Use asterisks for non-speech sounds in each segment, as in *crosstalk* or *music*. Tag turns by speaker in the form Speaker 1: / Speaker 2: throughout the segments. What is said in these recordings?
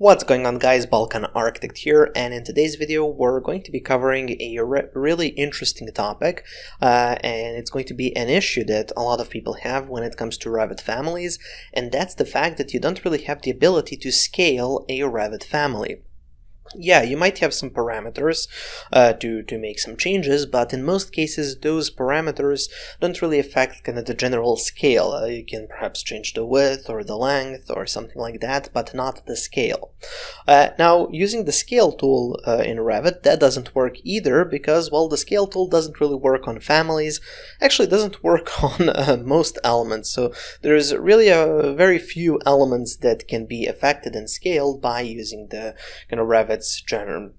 Speaker 1: What's going on guys, Balkan Architect here, and in today's video we're going to be covering a re really interesting topic, uh, and it's going to be an issue that a lot of people have when it comes to Revit families, and that's the fact that you don't really have the ability to scale a Revit family yeah, you might have some parameters uh, to, to make some changes, but in most cases those parameters don't really affect kind of the general scale. Uh, you can perhaps change the width or the length or something like that, but not the scale. Uh, now, using the scale tool uh, in Revit, that doesn't work either because, well, the scale tool doesn't really work on families, actually doesn't *laughs* work on uh, most elements, so there's really a very few elements that can be affected and scaled by using the kind of Revit general,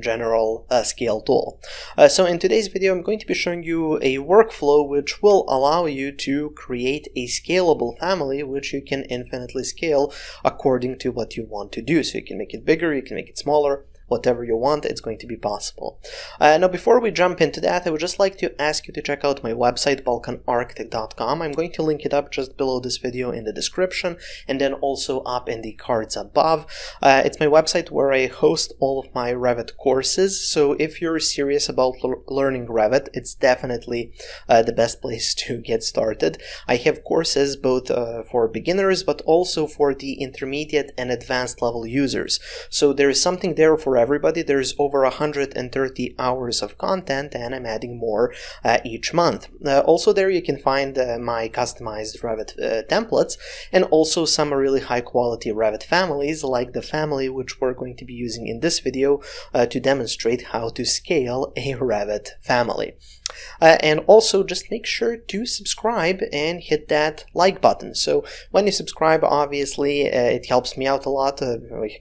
Speaker 1: general uh, scale tool. Uh, so in today's video I'm going to be showing you a workflow which will allow you to create a scalable family which you can infinitely scale according to what you want to do. So you can make it bigger, you can make it smaller, whatever you want, it's going to be possible. Uh, now, before we jump into that, I would just like to ask you to check out my website, balkanarchitect.com. I'm going to link it up just below this video in the description and then also up in the cards above. Uh, it's my website where I host all of my Revit courses, so if you're serious about learning Revit, it's definitely uh, the best place *laughs* to get started. I have courses both uh, for beginners but also for the intermediate and advanced level users. So there is something there for everybody. There's over 130 hours of content and I'm adding more uh, each month. Uh, also there you can find uh, my customized Revit uh, templates and also some really high quality Revit families like the family which we're going to be using in this video uh, to demonstrate how to scale a Revit family. And also just make sure to subscribe and hit that like button. So when you subscribe, obviously it helps me out a lot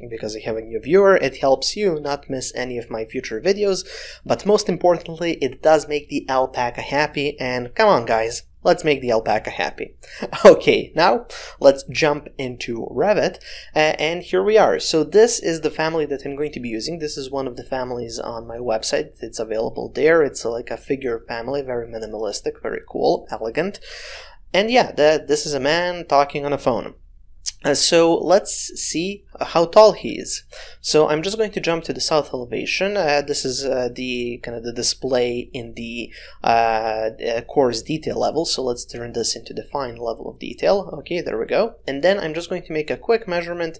Speaker 1: because I have a new viewer. It helps you not miss any of my future videos. But most importantly, it does make the alpaca happy. And come on guys, Let's make the alpaca happy. *laughs* Okay, now let's jump into Revit, uh, and here we are. So this is the family that I'm going to be using. This is one of the families on my website. It's available there. It's like a figure family, very minimalistic, very cool, elegant. And yeah, the, this is a man talking on a phone. Uh, so let's see how tall he is. So I'm just going to jump to the south elevation. Uh, this is uh, the kind of the display in the uh, coarse detail level. So let's turn this into the fine level of detail. Okay, there we go. And then I'm just going to make a quick measurement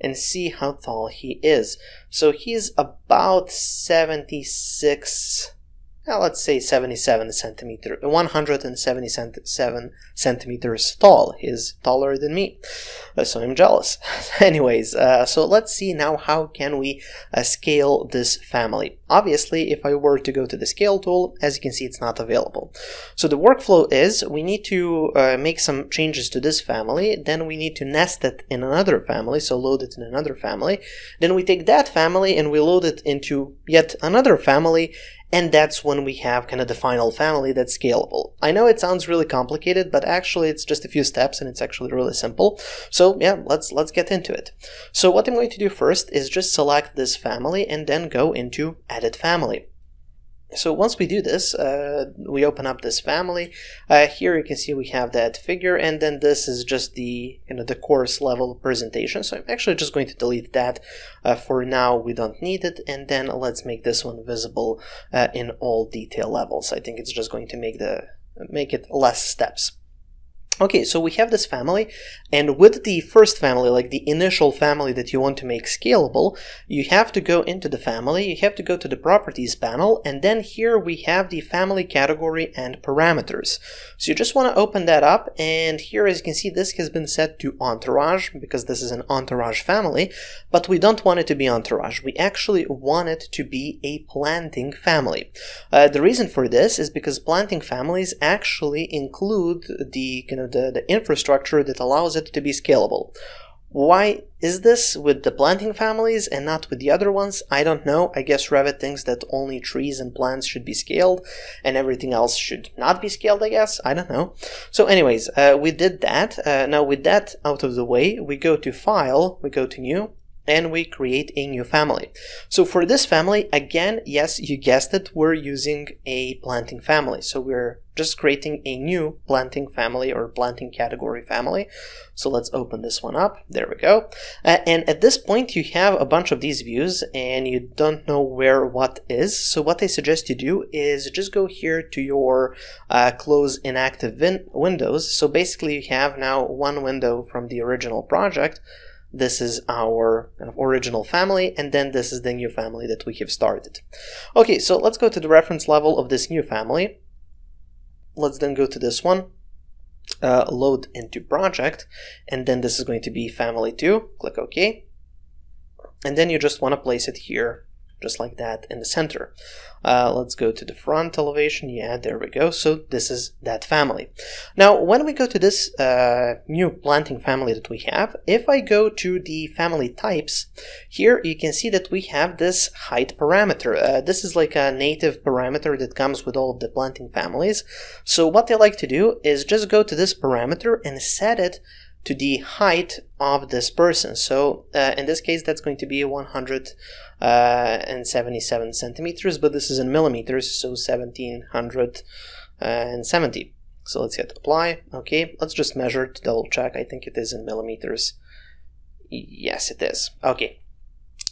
Speaker 1: and see how tall he is. So he's about 76 let's say 77 centimeter, 177 centimeters tall. He's taller than me, uh, so I'm jealous. *laughs* Anyways, uh, so let's see now how can we uh, scale this family. Obviously, if I were to go to the scale tool, as you can see, it's not available. So the workflow is we need to uh, make some changes to this family, then we need to nest it in another family, so load it in another family. Then we take that family and we load it into yet another family, and that's when we have kind of the final family that's scalable. I know it sounds really complicated, but actually it's just a few steps and it's actually really simple. So yeah, let's let's get into it. So what I'm going to do first is just select this family and then go into edit family. So once we do this, uh, we open up this family. Uh, here you can see we have that figure, and then this is just the you know the coarse level presentation. So I'm actually just going to delete that. Uh, for now, we don't need it, and then let's make this one visible uh, in all detail levels. I think it's just going to make the make it less steps. Okay, so we have this family, and with the first family, like the initial family that you want to make scalable, you have to go into the family, you have to go to the properties panel, and then here we have the family category and parameters. So you just want to open that up, and here as you can see, this has been set to entourage, because this is an entourage family, but we don't want it to be entourage. We actually want it to be a planting family. Uh, the reason for this is because planting families actually include the kind of the, the infrastructure that allows it to be scalable. Why is this with the planting families and not with the other ones? I don't know. I guess Revit thinks that only trees and plants should be scaled and everything else should not be scaled, I guess. I don't know. So anyways, uh, we did that. Uh, now with that out of the way, we go to File, we go to New, and we create a new family. So for this family, again, yes, you guessed it, we're using a planting family. So we're just creating a new planting family or planting category family. So let's open this one up. There we go. Uh, and at this point, you have a bunch of these views and you don't know where what is. So what I suggest you do is just go here to your uh, close inactive win windows. So basically you have now one window from the original project this is our kind of original family, and then this is the new family that we have started. Okay, so let's go to the reference level of this new family. Let's then go to this one, uh, load into project, and then this is going to be family 2. Click OK. And then you just want to place it here just like that in the center. Uh, let's go to the front elevation. Yeah, there we go. So this is that family. Now, when we go to this uh, new planting family that we have, if I go to the family types, here you can see that we have this height parameter. Uh, this is like a native parameter that comes with all of the planting families. So what I like to do is just go to this parameter and set it to the height of this person. So uh, in this case, that's going to be 177 uh, centimeters, but this is in millimeters, so 1770. So let's hit apply. Okay, let's just measure to double check. I think it is in millimeters. Yes, it is. Okay,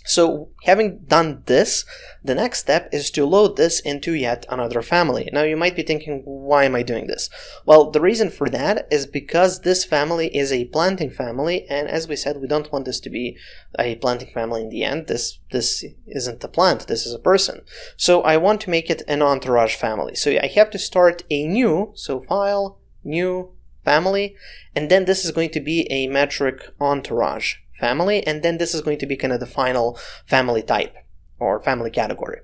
Speaker 1: so having done this, the next step is to load this into yet another family. Now you might be thinking, why am I doing this? Well, the reason for that is because this family is a planting family, and as we said, we don't want this to be a planting family in the end. This, this isn't a plant, this is a person. So I want to make it an entourage family. So I have to start a new, so file, new, family, and then this is going to be a metric entourage family, and then this is going to be kind of the final family type or family category.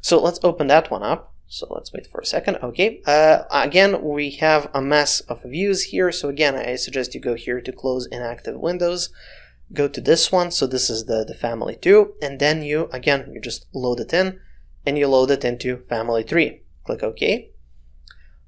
Speaker 1: So let's open that one up. So let's wait for a second. Okay, uh, again, we have a mess of views here. So again, I suggest you go here to close inactive windows. Go to this one. So this is the, the family two. And then you, again, you just load it in and you load it into family three. Click OK.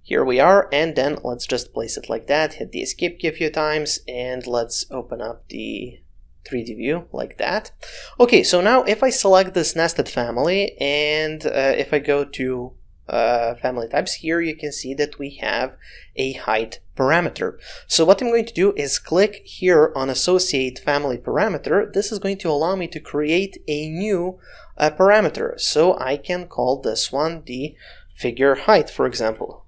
Speaker 1: Here we are. And then let's just place it like that. Hit the escape key a few times and let's open up the 3D view like that. Okay, so now if I select this nested family and uh, if I go to uh, family types here, you can see that we have a height parameter. So what I'm going to do is click here on associate family parameter. This is going to allow me to create a new uh, parameter. So I can call this one the figure height, for example.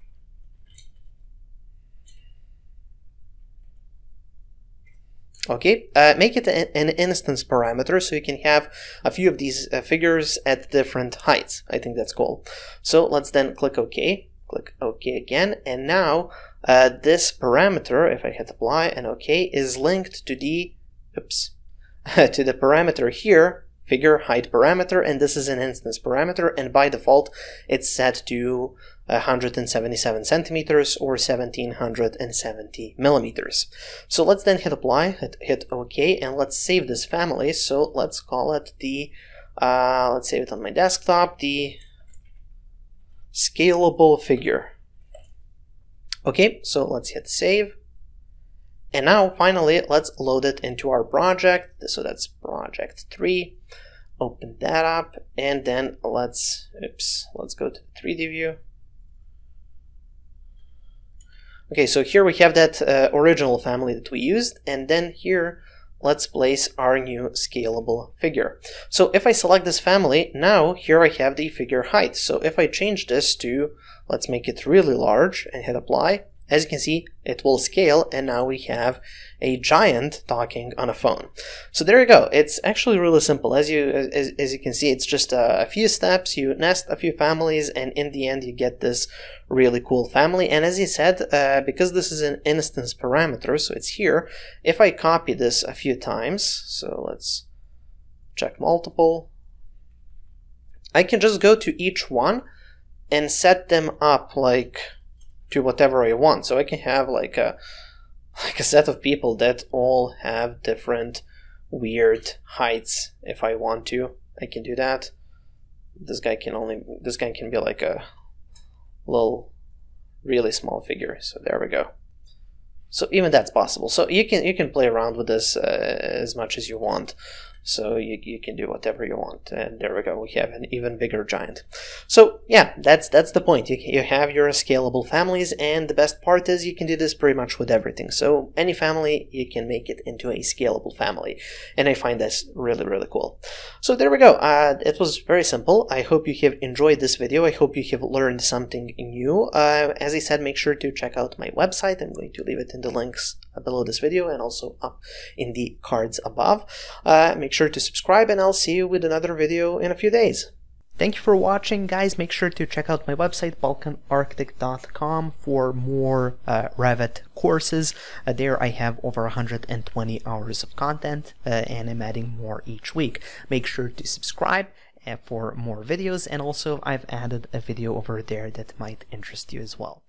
Speaker 1: Okay, uh, make it an instance parameter so you can have a few of these uh, figures at different heights. I think that's cool. So let's then click OK, click OK again, and now uh, this parameter, if I hit apply and OK, is linked to the, oops, *laughs* to the parameter here figure height parameter and this is an instance parameter and by default it's set to 177 centimeters or 1770 millimeters. So let's then hit apply, hit, hit OK and let's save this family. So let's call it the, uh, let's save it on my desktop, the scalable figure. Okay, so let's hit save. And now finally, let's load it into our project. So that's project three. Open that up and then let's, oops, let's go to 3D view. Okay, so here we have that uh, original family that we used, and then here let's place our new scalable figure. So if I select this family, now here I have the figure height. So if I change this to, let's make it really large and hit apply, as you can see, it will scale and now we have a giant talking on a phone. So there you go. It's actually really simple. As you as, as you can see, it's just a, a, few steps. You nest a few families and in the end you get this really cool family. And as you said, uh, because this is an instance parameter, so it's here, if I copy this a few times, so let's check multiple, I can just go to each one and set them up like to whatever I want. So I can have like a like a set of people that all have different weird heights if I want to. I can do that. This guy can only this guy can be like a little really small figure. So there we go. So even that's possible. So you can you can play around with this uh, as much as you want. So you, you can do whatever you want. And there we go. We have an even bigger giant. So yeah that's that's the point. You, you have your scalable families and the best part is you can do this pretty much with everything. So any family you can make it into a scalable family. And i find this really really cool. So there we go. Uh, it was very simple. I hope you have enjoyed this video. I hope you have learned something new. Uh, as i said make sure to check out my website. I'm going to leave it in the links below this video and also up in the cards above. Uh, make sure to subscribe and I'll see you with another video in a few days. Thank you for watching, guys. Make sure to check out my website, balkanarchitect.com, for more uh, Revit courses. Uh, there I have over 120 hours of content, uh, and I'm adding more each week. Make sure to subscribe uh, for more videos, and also I've added a video over there that might interest you as well.